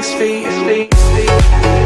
things for you